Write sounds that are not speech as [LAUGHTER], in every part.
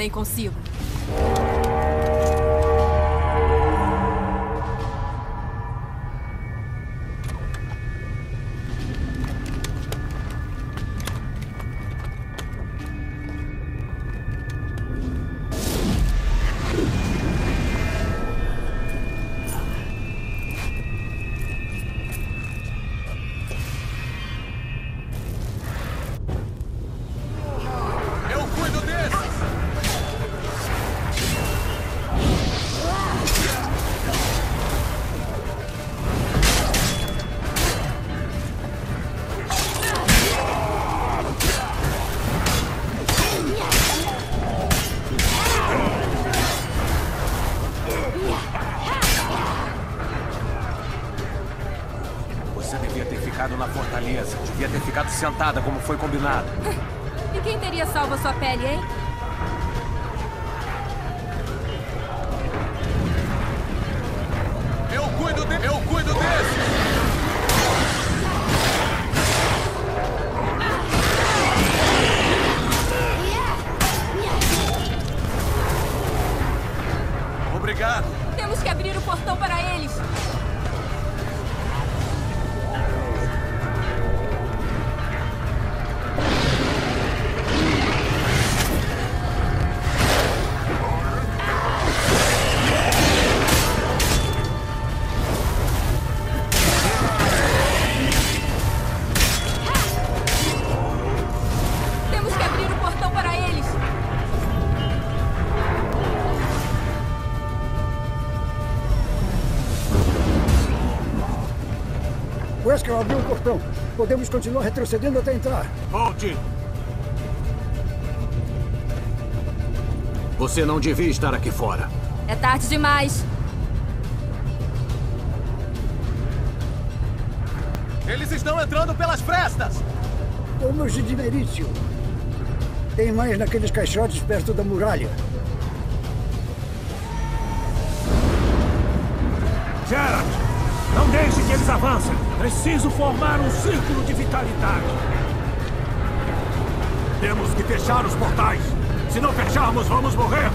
também consigo. Sentada como foi combinado. [LAUGHS] E quem teria salvo a sua pele, hein? Portão. Podemos continuar retrocedendo até entrar. Volte! Você não devia estar aqui fora. É tarde demais. Eles estão entrando pelas frestas! Vamos de dinerício. Tem mais naqueles caixotes perto da muralha. Geralt, não deixe que eles avancem. Preciso formar um círculo de vitalidade. Temos que fechar os portais. Se não fecharmos, vamos morrer.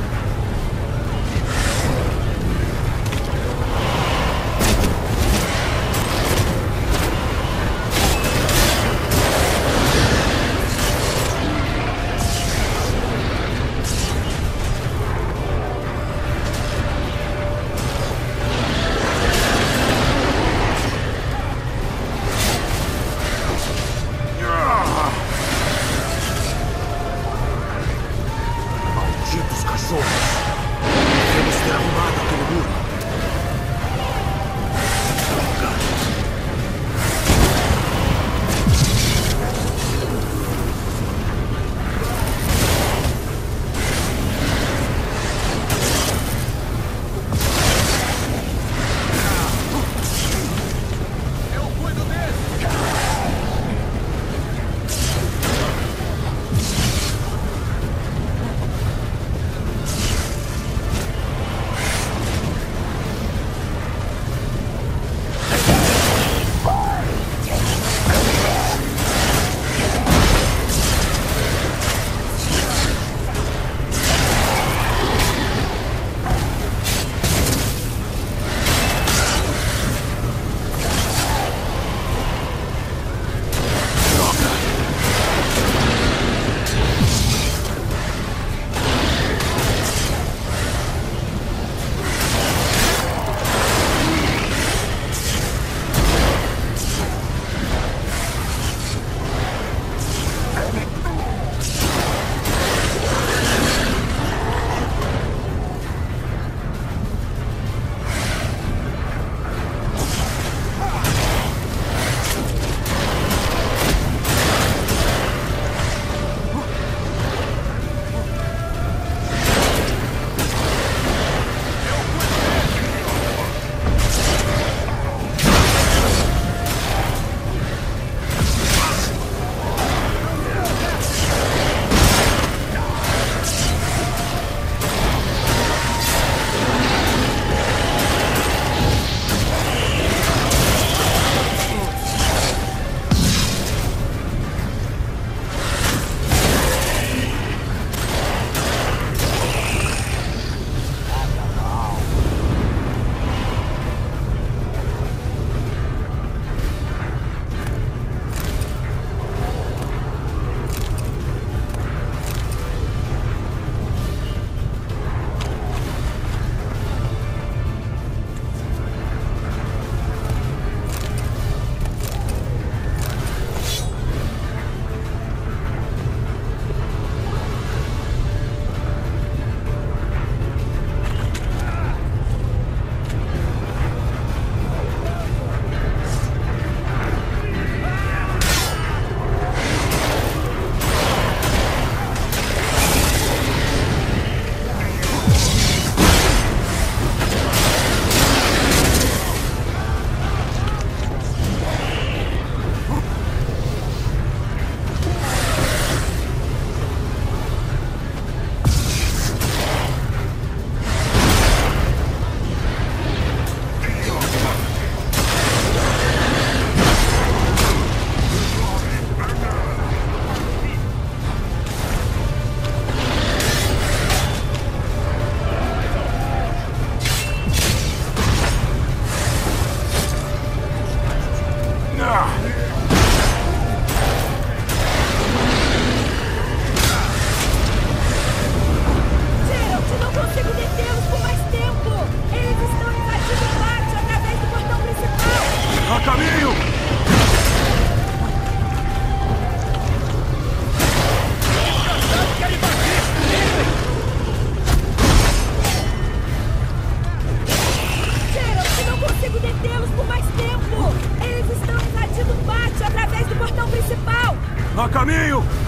A caminho!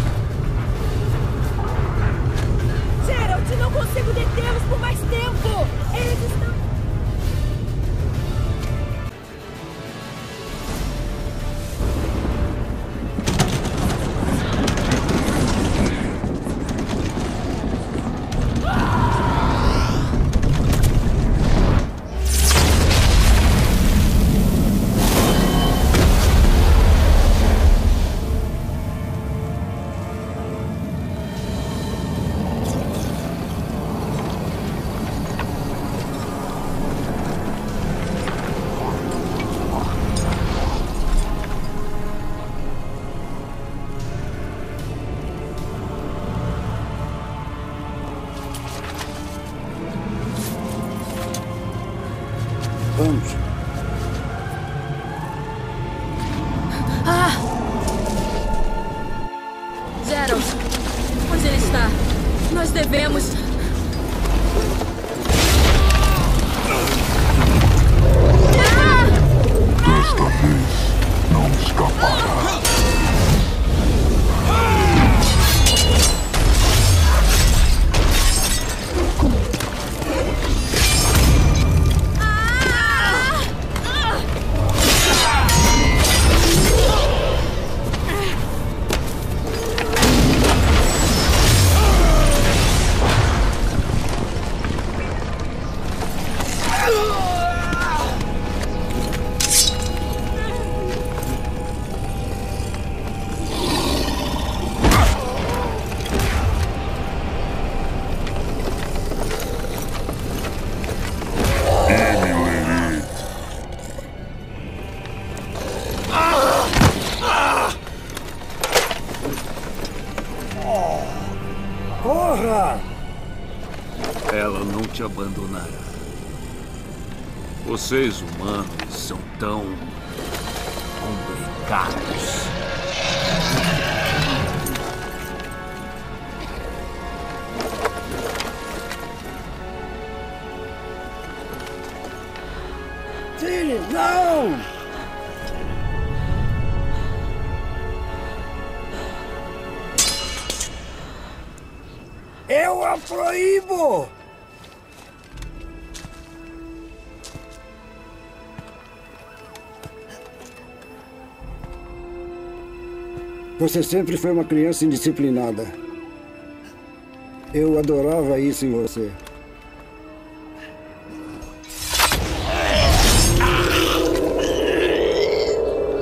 Te abandonará. Vocês humanos são tão complicados. Tire, não! Eu a proíbo! Você sempre foi uma criança indisciplinada. Eu adorava isso em você.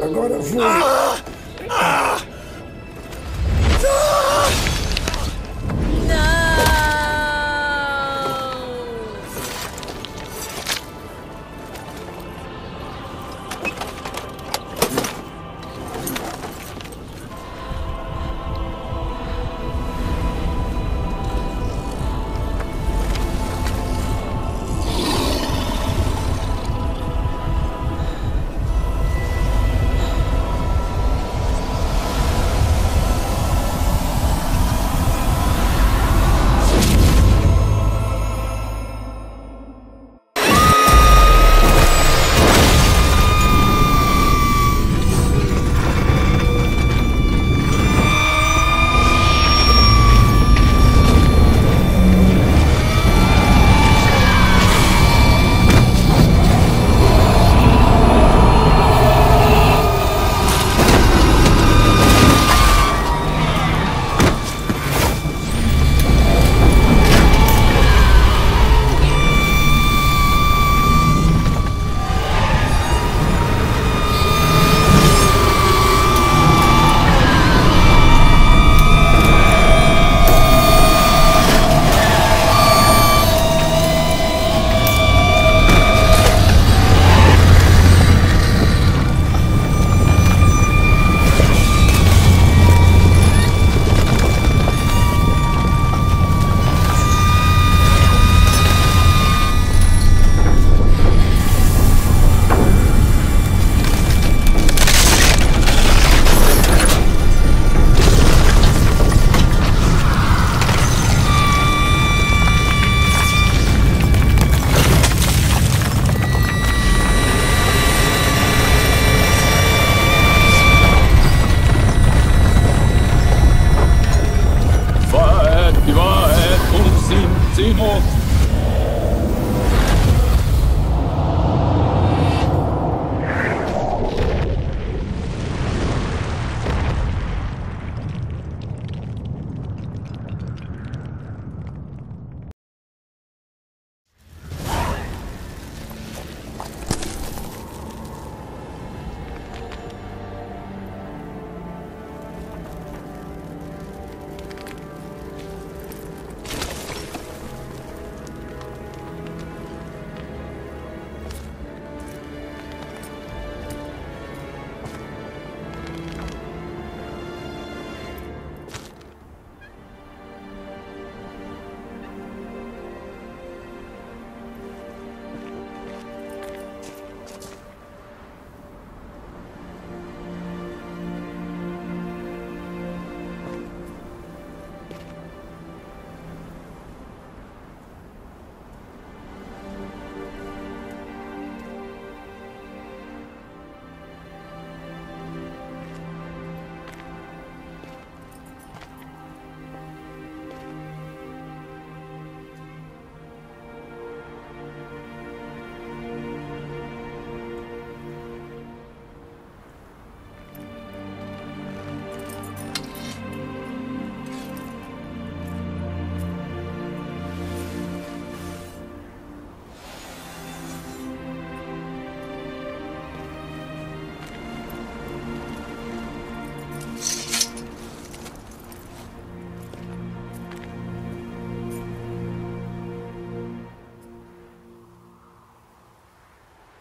Agora voe!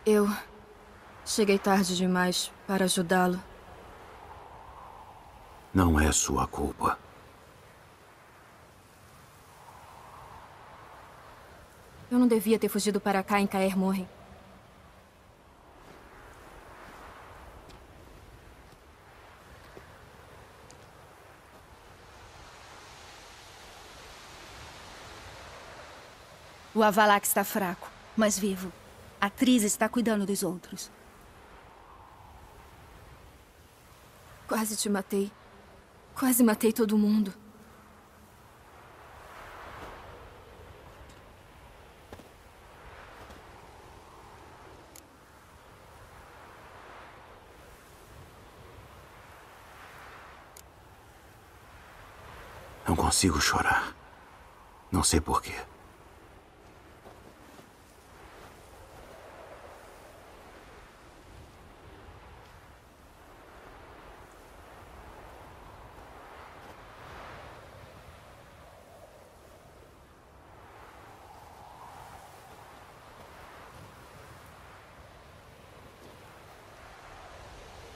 Eu cheguei tarde demais para ajudá-lo. Não é sua culpa. Eu não devia ter fugido para cá em Caer Morren. O Avalak está fraco, mas vivo. A Tris está cuidando dos outros. Quase te matei. Quase matei todo mundo. Não consigo chorar. Não sei porquê.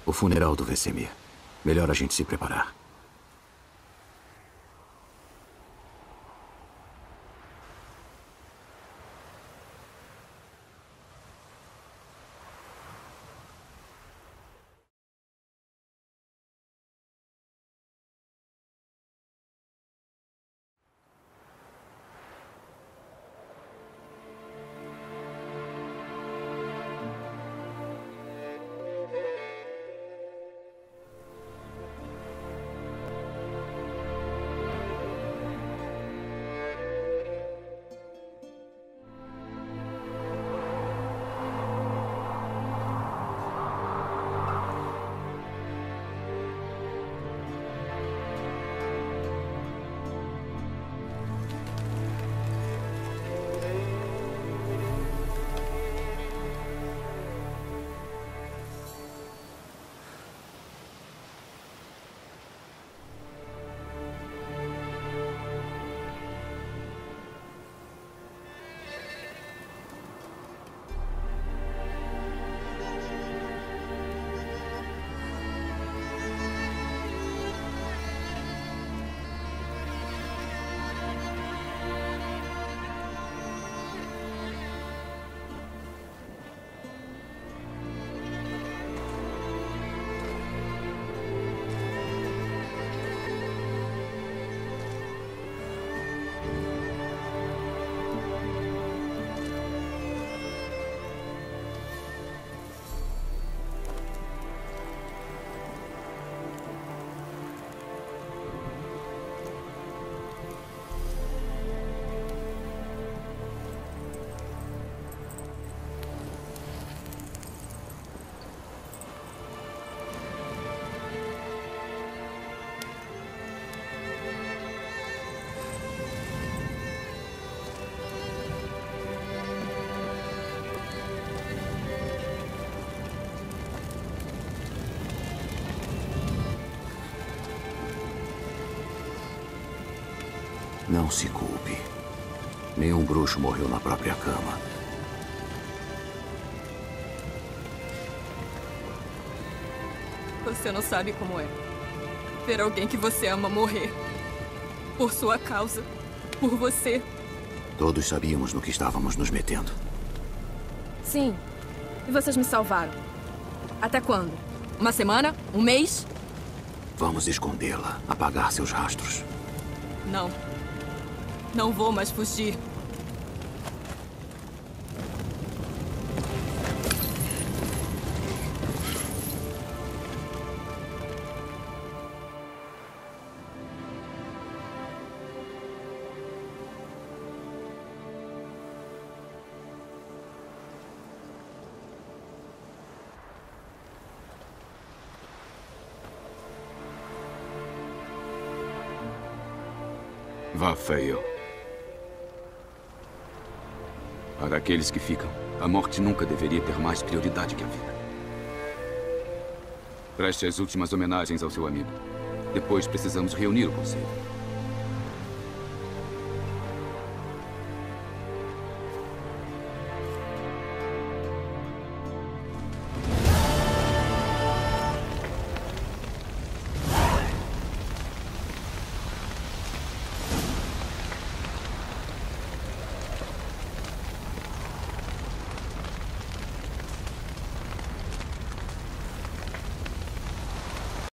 O funeral do Vesemir. Melhor a gente se preparar. Não se culpe. Nenhum bruxo morreu na própria cama. Você não sabe como é. Ver alguém que você ama morrer. Por sua causa. Por você. Todos sabíamos no que estávamos nos metendo. Sim. E vocês me salvaram. Até quando? Uma semana? Um mês? Vamos escondê-la, apagar seus rastros. Não. Não vou mais fugir. Rafael. Para aqueles que ficam, a morte nunca deveria ter mais prioridade que a vida. Preste as últimas homenagens ao seu amigo. Depois precisamos reunir o conselho.